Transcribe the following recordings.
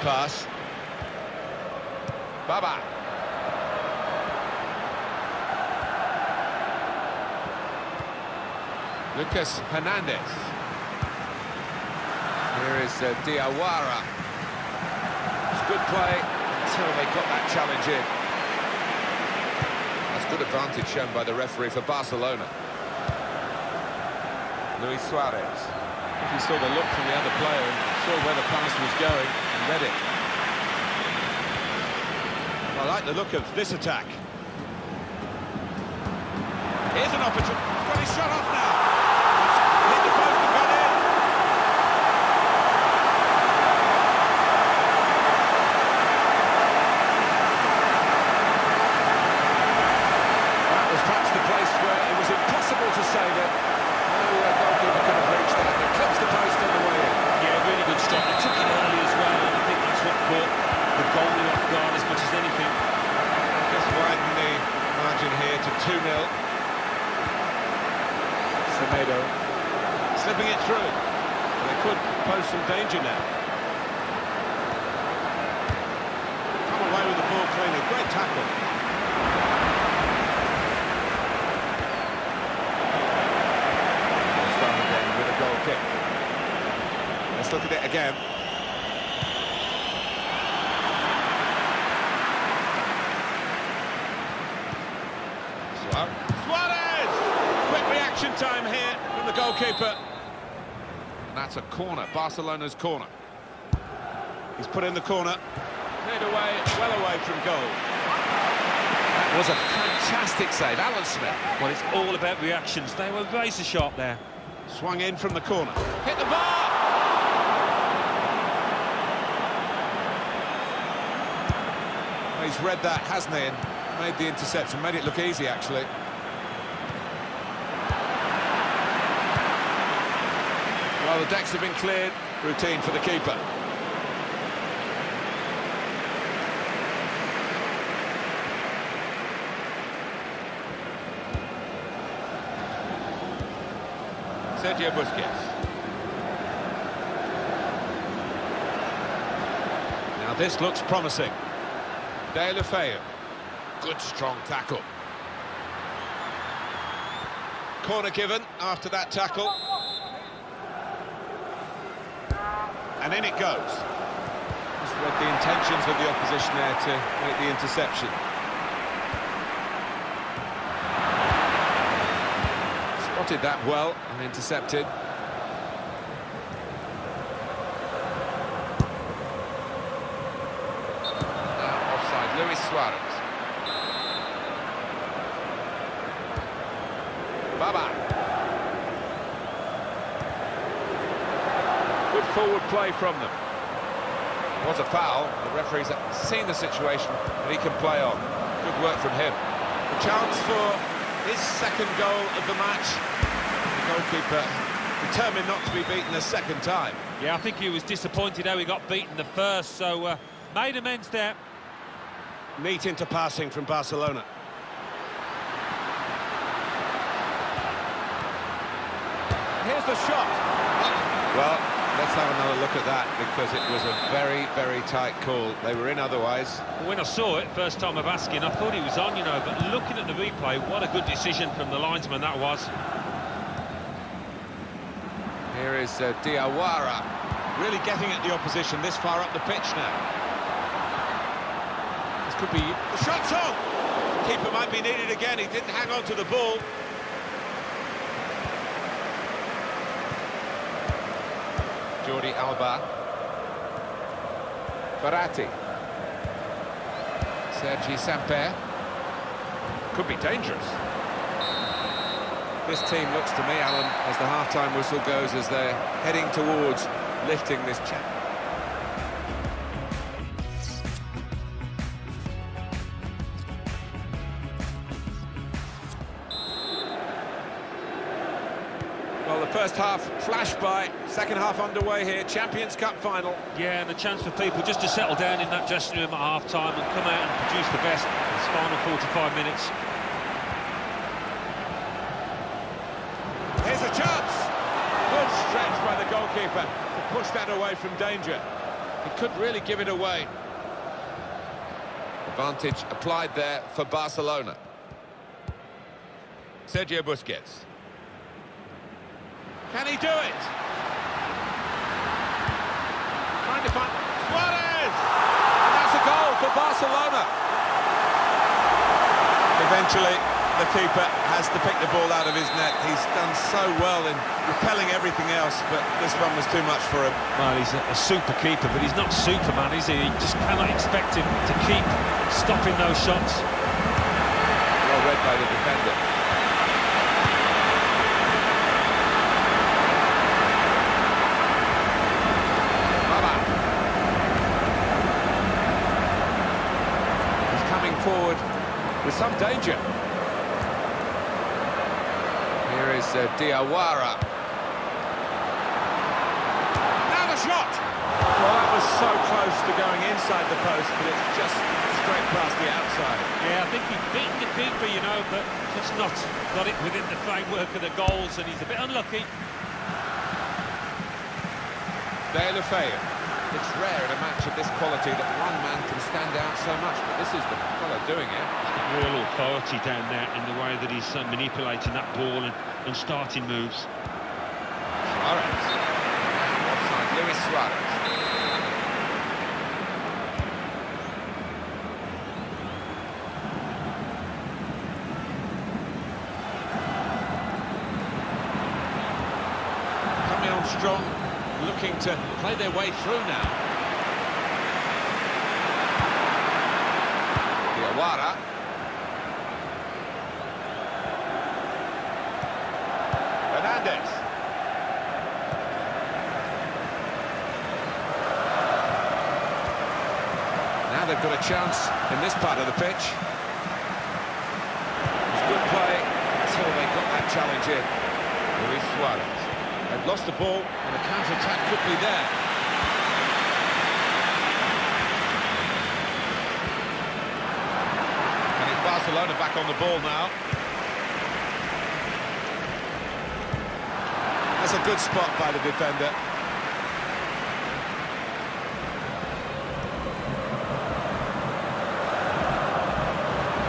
pass. Baba. Lucas Hernandez. Here is uh, Diawara. It's good play until they got that challenge in. That's good advantage shown by the referee for Barcelona. Luis Suarez. He saw the look from the other player saw where the pass was going and read it. I like the look of this attack. Here's an opportunity. Got his shot off now. It's hit the post and gone in. That was perhaps the place where it was impossible to save it. No uh, goalkeeper could have reached that. It clips the post on the way in. Yeah, really good stop. They took it early as well, and I think that's what caught the goalie off guard as much as anything. Just widen the margin here to 2-0. Semedo slipping it through. They could pose some danger now. Come away with the ball cleanly. Great tackle. Start again with a goal kick. Let's look at it again. Suarez. Suarez! Quick reaction time here from the goalkeeper. That's a corner, Barcelona's corner. He's put in the corner. Cleared away, well away from goal. That was a fantastic save, Alan Smith. Well, it's all about reactions. They were razor sharp there. Swung in from the corner. Hit the bar! Well, he's read that, hasn't he, and made the interception, made it look easy, actually. Well, the decks have been cleared. Routine for the keeper. Sergio Busquets. Now this looks promising. Deulofeu. Good, strong tackle. Corner given after that tackle. And in it goes. Just read the intentions of the opposition there to make the interception. Spotted that well and intercepted. Now offside, Luis Suarez. Baba. Forward play from them. Was a foul. The referee's seen the situation and he can play on. Good work from him. A chance for his second goal of the match. The goalkeeper determined not to be beaten a second time. Yeah, I think he was disappointed how he got beaten the first, so uh, made amends there. Neat into passing from Barcelona. Here's the shot. Well, let's have another look at that because it was a very, very tight call. They were in otherwise. When I saw it, first time of asking, I thought he was on, you know, but looking at the replay, what a good decision from the linesman that was. Here is uh, Diawara. Really getting at the opposition this far up the pitch now. This could be... The shot's on! Keeper might be needed again. He didn't hang on to the ball. Jordi Alba. Verratti. Sergi Samper. Could be dangerous. This team looks to me, Alan, as the half-time whistle goes, as they're heading towards lifting this champ. First half flashed by, second half underway here, Champions Cup final. Yeah, and a chance for people just to settle down in that dressing room at half-time and come out and produce the best in this final 45 minutes. Here's a chance! Good stretch by the goalkeeper to push that away from danger. He could really give it away. Advantage applied there for Barcelona. Sergio Busquets. Can he do it? Trying to find Suarez! And that's a goal for Barcelona. Eventually, the keeper has to pick the ball out of his net. He's done so well in repelling everything else, but this one was too much for him. Well, he's a, a super keeper, but he's not Superman, is he? You just cannot expect him to keep stopping those shots. Well read by the defender. Baba. He's coming forward with some danger. Here is uh, Diawara. Now the shot! Well, that was so close to going inside the post, but it's just straight past the outside. Yeah, I think he's beaten the keeper, you know, but just not got it within the framework of the goals, and he's a bit unlucky. Deulofeu. It's rare in a match of this quality that one man can stand out so much, but this is the fellow doing it. Real authority down there in the way that he's uh, manipulating that ball and, and starting moves. Suarez. Offside, Luis Suarez. Coming on strong, looking to play their way through now. Diawara. Hernandez. Now they've got a chance in this part of the pitch. It's good play until they got that challenge in. Luis Suarez. They've lost the ball and a counter-attack could be there. And it's Barcelona back on the ball now. That's a good spot by the defender.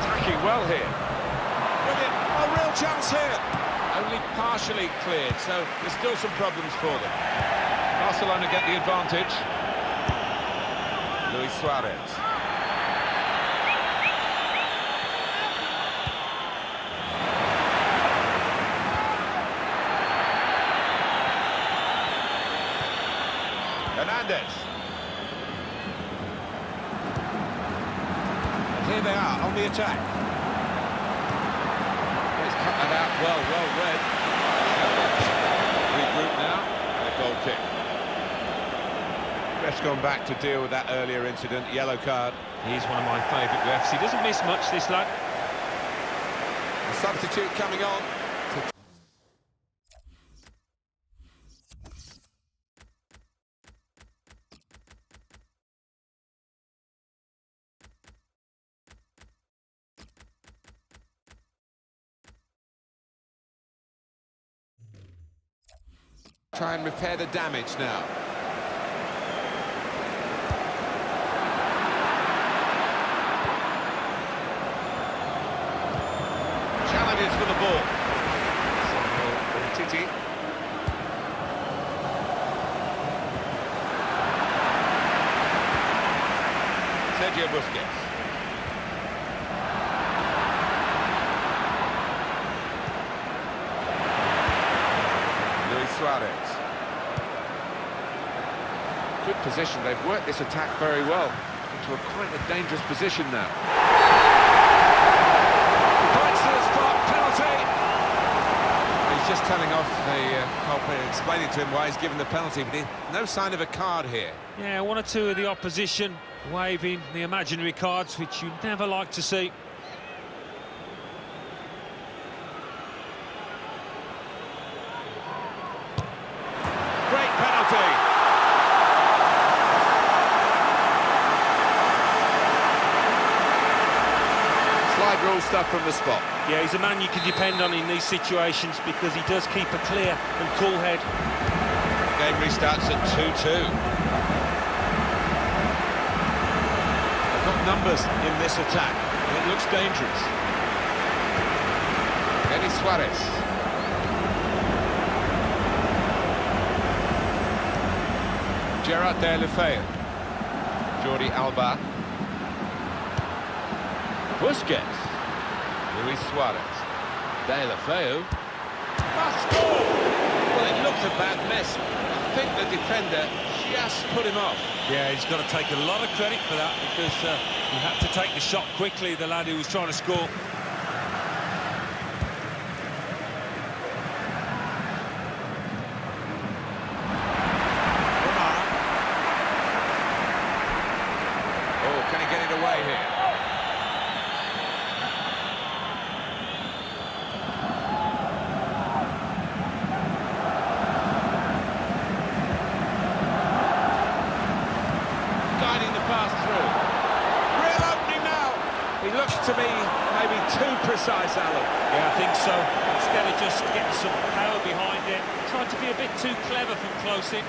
Attacking well here. Brilliant. A real chance here. Partially cleared, so there's still some problems for them. Barcelona get the advantage. Luis Suarez. Hernandez. And here they are on the attack. He's cut that out well, well read. Regroup now, and a goal kick. Ref's gone back to deal with that earlier incident, yellow card. He's one of my favourite refs. He doesn't miss much, this lad. A substitute coming on. Try and repair the damage now. Challenges for the ball. Samuel Umtiti. Sergio Busquets. Luis Suarez. Good position. They've worked this attack very well into a quite a dangerous position now. Points to penalty. He's just telling off the uh, culprit, explaining to him why he's given the penalty, but he, no sign of a card here. Yeah, one or two of the opposition waving the imaginary cards, which you never like to see. Slide rule stuff from the spot. Yeah, he's a man you can depend on in these situations because he does keep a clear and cool head. Game restarts at 2-2. They've got numbers in this attack, and it looks dangerous. Denis Suarez. Gerard Deulofeu. Jordi Alba. Busquets. Luis Suarez. Deulofeu. Must score! Well, it looked a bad miss. I think the defender just put him off. Yeah, he's got to take a lot of credit for that because uh, he had to take the shot quickly, the lad who was trying to score. Oh, can he get it away here? Guiding the pass through. Real opening now. He looks to me maybe too precise, Alan. Yeah, I think so. Instead of just getting some power behind it, tried to be a bit too clever from close in.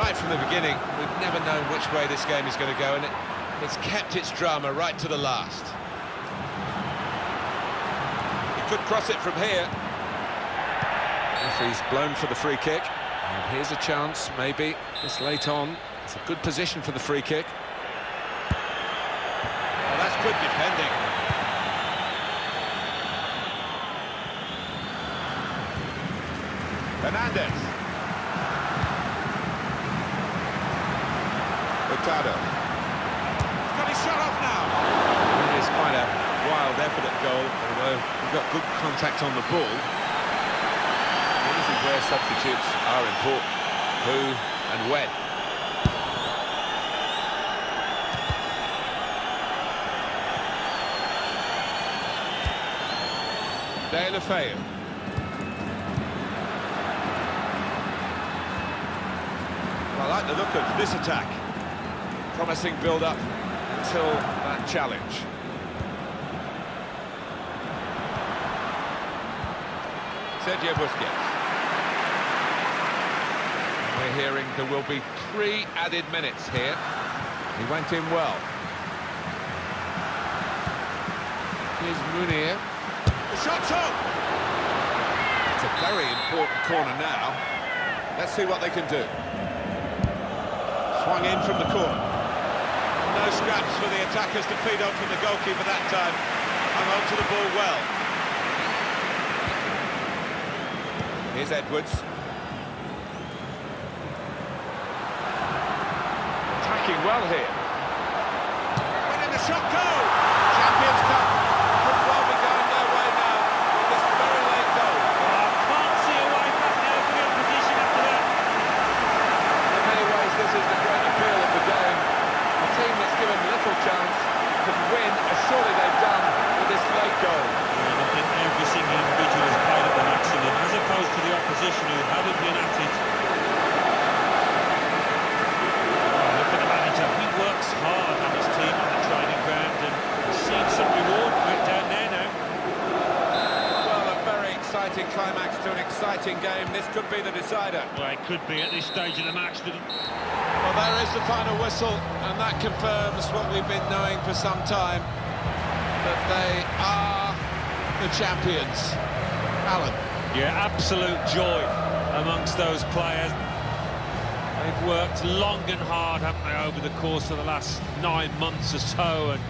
Right from the beginning, we've never known which way this game is going to go, and it, it's kept its drama right to the last. He could cross it from here. Referee's blown for the free kick. And here's a chance, maybe, this late on. It's a good position for the free kick. Well, that's good defending. Fernandez. Hurtado. He's got his shot off now. It's quite a wild effort at goal, although we've got good contact on the ball. Where substitutes are important. Who and when. Deulofeu. I like the look of this attack. Promising build-up until that challenge. Sergio Busquets. We're hearing there will be three added minutes here. He went in well. Here's Munir. The shot's on! It's a very important corner now. Let's see what they can do. Swung in from the corner. No scraps for the attackers to feed on from the goalkeeper that time. Hung on to the ball well. Here's Edwards. Attacking well here. When in the shot goal! Champions Cup could well be going their way now with this very late goal. can't see a way back now for the opposition after that. In many ways, this is the great appeal of the game. A team that's given little chance can win, as surely they've done with this late goal. And I think every single individual has played at the maximum, as opposed to the opposition who haven't been at it. Oh, look at the manager. He works hard on his team on the training ground, and he's seen some reward for it down there now. Well, a very exciting climax to an exciting game. This could be the decider. Well, it could be at this stage of the match that Well, there is the final whistle, and that confirms what we've been knowing for some time, that they are the champions. Alan. Yeah, absolute joy amongst those players. They've worked long and hard, haven't they, over the course of the last nine months or so, and